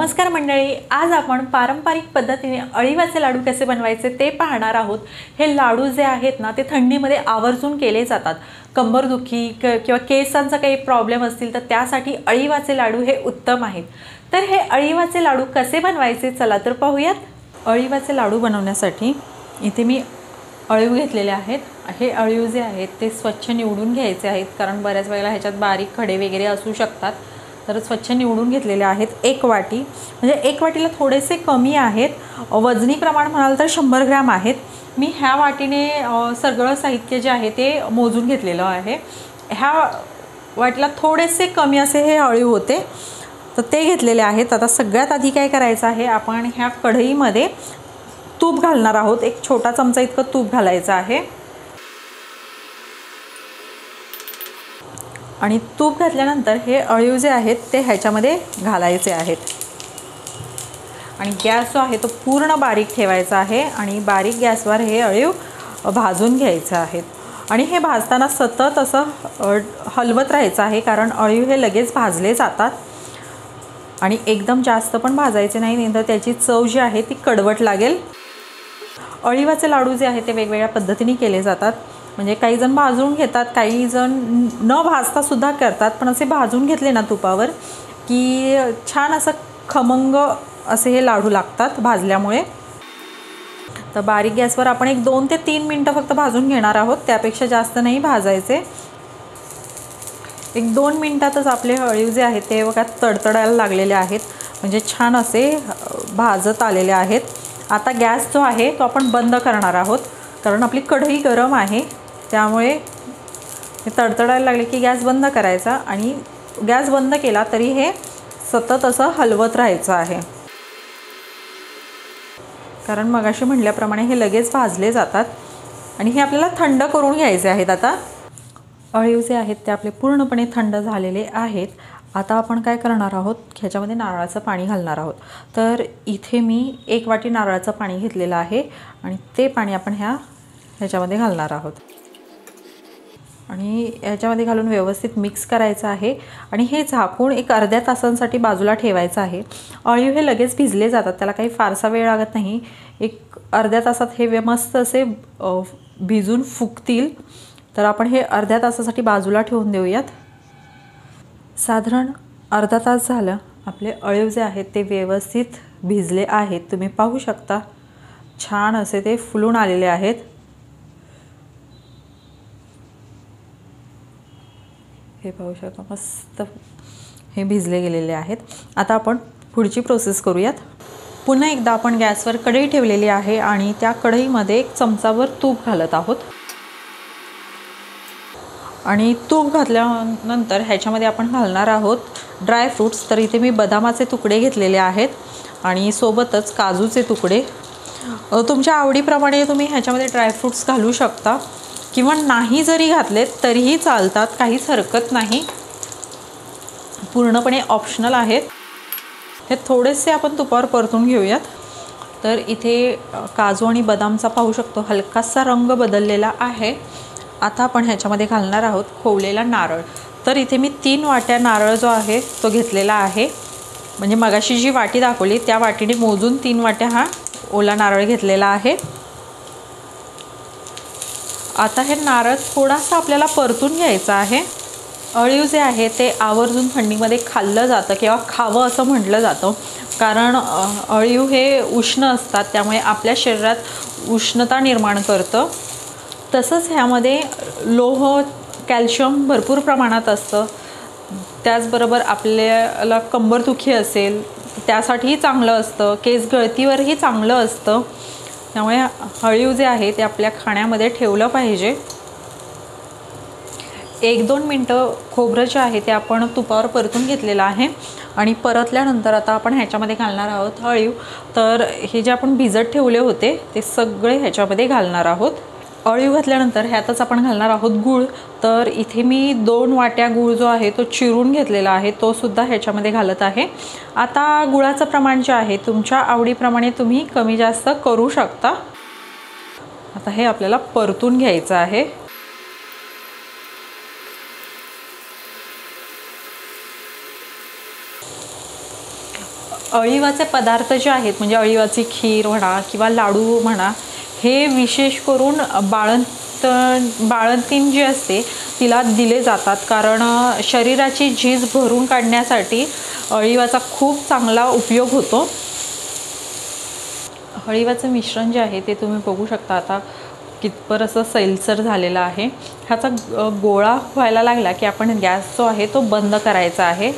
नमस्कार मंडळी आज आपण पारंपरिक पद्धतीने अळीवाचे लाडू कसे बनवायचे ते पाहणार आहोत. हे लाडू जे आहेत ना ते थंडीमध्ये आवर्जून केले जातात. कंबरदुखी क किंवा केसांचा काही प्रॉब्लेम असतील तर त्यासाठी अळीवाचे लाडू हे उत्तम आहेत. तर हे अळीवाचे लाडू कसे बनवायचे चला तर पाहूयात. अळीवाचे लाडू बनवण्यासाठी इथे मी अळीव घेतलेले आहेत. हे अळीव जे आहेत ते स्वच्छ निवडून घ्यायचे आहेत कारण बऱ्याच वेळेला ह्याच्यात बारीक खडे वगैरे असू शकतात. तर स्वच्छ निवडून घेतलेले आहेत एक वाटी. म्हणजे एक वाटीला थोडेसे कमी आहेत. वजनी प्रमाण म्हणाल तर शंभर ग्रॅम आहेत. मी ह्या वाटीने सगळं साहित्य जे आहे ते मोजून घेतलेलं आहे. ह्या वाटीला थोडेसे कमी असे हे अळीव होते. तर ते घेतलेले आहेत. आता सगळ्यात आधी काय करायचं आहे? आपण ह्या कढईमध्ये तूप घालणार आहोत. एक छोटा चमचा इतकं तूप घालायचं आहे. आणि तूप घातल्यानंतर हे अळीव जे आहेत ते ह्याच्यामध्ये घालायचे आहेत. आणि गॅस जो आहे तो पूर्ण बारीक ठेवायचा आहे आणि बारीक गॅसवर हे अळीव भाजून घ्यायचं आहेत आणि हे भाजताना सतत असं हलवत राहायचं आहे कारण अळीव हे लगेच भाजले जातात. आणि एकदम जास्त पण भाजायचे नाही नंतर तर त्याची चव जी आहे ती कडवट लागेल. अळीवाचे लाडू जे आहेत ते वेगवेगळ्या पद्धतीने केले जातात. म्हणजे काही जण भाजून घेतात काही जण न भाजता सुद्धा करतात पण असे भाजून घेतले ना तुपावर की छान असं खमंग असे हे लाडू लागतात भाजल्यामुळे. तर बारीक गॅसवर आपण एक दोन ते तीन मिनटं फक्त भाजून घेणार आहोत त्यापेक्षा जास्त नाही भाजायचे. एक दोन मिनटातच आपले हळीव जे आहेत ते बघा तडतडायला लागलेले आहेत म्हणजे छान असे भाजत आलेले आहेत. आता गॅस जो आहे तो आपण बंद करणार आहोत कारण आपली कढई गरम आहे. त्यामुळे हे तडतडायला लागले की गॅस बंद करायचा आणि गॅस बंद केला तरी हे सतत असं हलवत राहायचं आहे. कारण मगाशी म्हटल्याप्रमाणे हे लगेच भाजले जातात आणि हे आपल्याला थंड करून घ्यायचे आहेत आता. अळीव जे आहेत ते आपले पूर्णपणे थंड झालेले आहेत. आता आपण काय करणार आहोत? ह्याच्यामध्ये नारळाचं पाणी घालणार आहोत. तर इथे मी एक वाटी नारळाचं पाणी घेतलेलं आहे आणि ते पाणी आपण ह्या ह्याच्यामध्ये घालणार आहोत. आणि याच्यामध्ये घालून व्यवस्थित मिक्स करायचं आहे. आणि हे झाकून एक अर्ध्या तासांसाठी बाजूला ठेवायचं आहे. अळीव हे लगेच भिजले जातात. त्याला काही फारसा वेळ लागत नाही. एक अर्ध्या तासात हे मस्त असे भिजून फुगतील. तर आपण हे अर्ध्या तासासाठी बाजूला ठेवून देऊयात. साधारण अर्धा तास झालं. आपले अळीव जे आहेत ते व्यवस्थित भिजले आहेत. तुम्ही पाहू शकता. छान असे ते फुलून आलेले आहेत. हे पाहू शकता. मस्त हे भिजले गेलेले आहेत. आता आपण पुढची प्रोसेस करूयात. पुन्हा एकदा आपण गॅसवर कढई ठेवलेली आहे आणि त्या कढईमध्ये एक चमचाभर तूप घालत आहोत. आणि तूप घातल्यानंतर ह्याच्यामध्ये आपण घालणार आहोत ड्रायफ्रूट्स तर इथे मी बदामाचे तुकडे घेतलेले आहेत आणि सोबतच काजूचे तुकडे. तुमच्या आवडीप्रमाणे तुम्ही ह्याच्यामध्ये ड्रायफ्रूट्स घालू शकता. किंवा नाही जरी घातलेत तरीही चालतात काहीच हरकत नाही. पूर्णपणे ऑप्शनल आहेत. हे थोडेसे आपण तुपावर परतून घेऊयात. तर इथे काजू आणि बदामचा पाहू शकतो. हलकासा रंग बदललेला आहे. आता आपण ह्याच्यामध्ये घालणार आहोत खोवलेला नारळ. तर इथे मी तीन वाट्या नारळ जो आहे तो घेतलेला आहे. म्हणजे मगाशी जी वाटी दाखवली त्या वाटीने मोजून तीन वाट्या हा ओला नारळ घेतलेला आहे. आता हे नारळ थोडासा आपल्याला परतून घ्यायचा आहे. अळीव जे आहे ते आवर्जून थंडीमध्ये खाल्लं जातं किंवा खावं असं म्हटलं जातं. कारण अळीव हे उष्ण असतात त्यामुळे आपल्या शरीरात उष्णता निर्माण करतं. तसंच ह्यामध्ये लोह कॅल्शियम भरपूर प्रमाणात असतं. त्याचबरोबर आपल्याला कंबरदुखी असेल त्यासाठीही चांगलं असतं. केस गळतीवरही चांगलं असतं. त्यामुळे हळीव जे आहे ते आपल्या खाण्यामध्ये ठेवलं पाहिजे. एक दोन मिनटं खोबरं जे आहे ते आपण तुपावर परतून घेतलेलं आहे. आणि परतल्यानंतर आता आपण ह्याच्यामध्ये घालणार आहोत हळीव. तर हे जे आपण भिजत ठेवले होते ते सगळे ह्याच्यामध्ये घालणार आहोत. अळीव घातल्यानंतर ह्यातच आपण घालणार आहोत गूळ. तर इथे मी दोन वाट्या गूळ जो आहे तो चिरून घेतलेला आहे तो सुद्धा ह्याच्यामध्ये घालत आहे. आता गुळाचं प्रमाण जे आहे तुमच्या आवडीप्रमाणे तुम्ही कमी जास्त करू शकता. आता हे आपल्याला परतून घ्यायचं आहे. अळीवाचे पदार्थ जे आहेत म्हणजे अळीवाची खीर म्हणा किंवा लाडू म्हणा हे विशेष करून बाळंत बाळंतीण जी असते तिला दिले जातात. कारण शरीराची झीज भरून काढण्यासाठी अळीवाचा खूप चांगला उपयोग होतो. हळीवाचं मिश्रण जे आहे ते तुम्ही बघू शकता. आता कितपर असं सैलसर झालेलं आहे. ह्याचा गोळा व्हायला लागला की आपण गॅस जो आहे तो बंद करायचा आहे.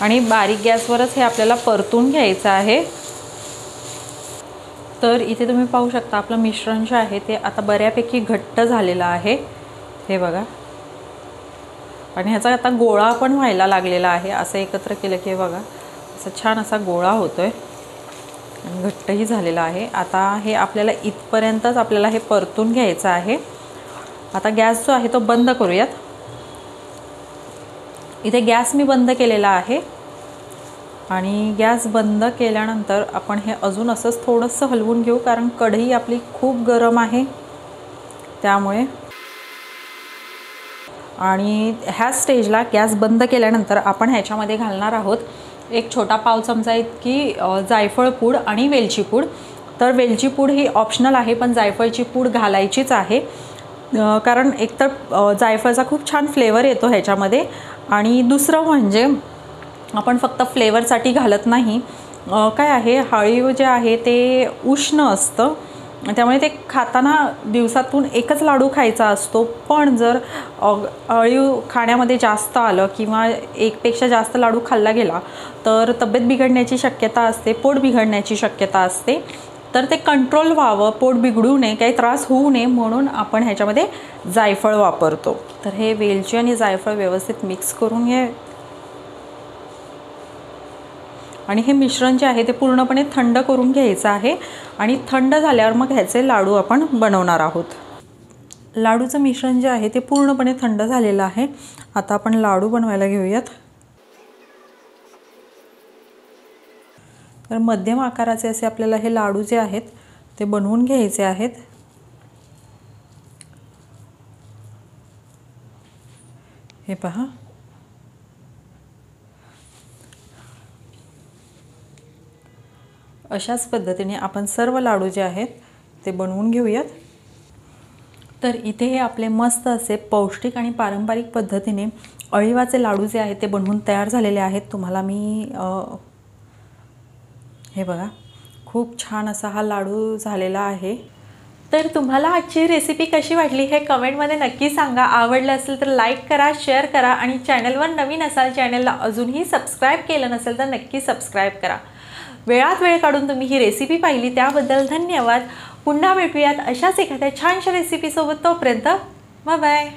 आणि बारीक गॅसवरच हे आपल्याला परतून घ्यायचं आहे. तर इथे तुम्ही पाहू शकता आपलं मिश्रण जे आहे ते आता बऱ्यापैकी घट्ट झालेलं आहे. हे बघा. आणि ह्याचा आता गोळा पण व्हायला लागलेला आहे. असं एकत्र केलं की बघा असं छान असा गोळा होतोय. आणि घट्टही झालेला आहे. आता हे आपल्याला इथपर्यंतच आपल्याला हे परतून घ्यायचं आहे. आता गॅस जो आहे तो बंद करूयात. इथे गॅस मी बंद केलेला आहे. आणि गॅस बंद केल्यानंतर आपण हे अजून असंच थोडंसं हलवून घेऊ कारण कढई आपली खूप गरम आहे. त्यामुळे आणि ह्या स्टेजला गॅस बंद केल्यानंतर आपण ह्याच्यामध्ये घालणार आहोत एक छोटा पाव चमचा इतकी जायफळ पूड आणि वेलची पूड. तर वेलची पूड ही ऑप्शनल आहे पण जायफळची पूड घालायचीच आहे. कारण एकतर जायफळचा खूप छान फ्लेवर येतो ह्याच्यामध्ये. आणि दुसरं म्हणजे आपण फक्त फ्लेवरसाठी घालत नाही. काय आहे हळीव जे आहे ते उष्ण असतं. त्यामुळे ते खाताना दिवसातून एकच लाडू खायचा असतो. पण जर अळीव खाण्यामध्ये जास्त आलं किंवा एकपेक्षा जास्त लाडू खाल्ला गेला तर तब्येत बिघडण्याची शक्यता असते पोट बिघडण्याची शक्यता असते. तर ते कंट्रोल व्हावं पोट बिघडू नये काही त्रास होऊ नये म्हणून आपण ह्याच्यामध्ये जायफळ वापरतो. तर हे वेलची आणि जायफळ व्यवस्थित मिक्स करून घ्या. आणि हे मिश्रण जे आहे ते पूर्णपणे थंड करून घ्यायचं आहे आणि थंड झाल्यावर मग ह्याचे लाडू आपण बनवणार आहोत. लाडूचं मिश्रण जे आहे ते पूर्णपणे थंड झालेलं आहे. आता आपण लाडू बनवायला घेऊयात. तर मध्यम आकाराचे असे आपल्याला हे लाडू जे आहेत ते बनवून घ्यायचे आहेत. हे पहा. अशाच पद्धतीने आपण सर्व लाडू जे आहेत ते बनवून घेऊयात. तर इथे हे आपले मस्त असे पौष्टिक आणि पारंपरिक पद्धतीने अळीवाचे लाडू जे आहेत ते बनवून तयार झालेले आहेत. तुम्हाला मी हे बघा खूप छान असा हा लाडू झालेला आहे. तर तुम्हाला आजची रेसिपी कशी वाटली हे कमेंटमध्ये नक्की सांगा. आवडलं असेल तर लाईक करा शेअर करा आणि चॅनलवर नवीन असाल चॅनलला अजूनही सबस्क्राईब केलं नसेल तर नक्की सबस्क्राईब करा. वेळात वेळ काढून तुम्ही ही रेसिपी पाहिली त्याबद्दल धन्यवाद. पुन्हा भेटूयात अशाच एखाद्या छानशा रेसिपीसोबत तोपर्यंत बाय बाय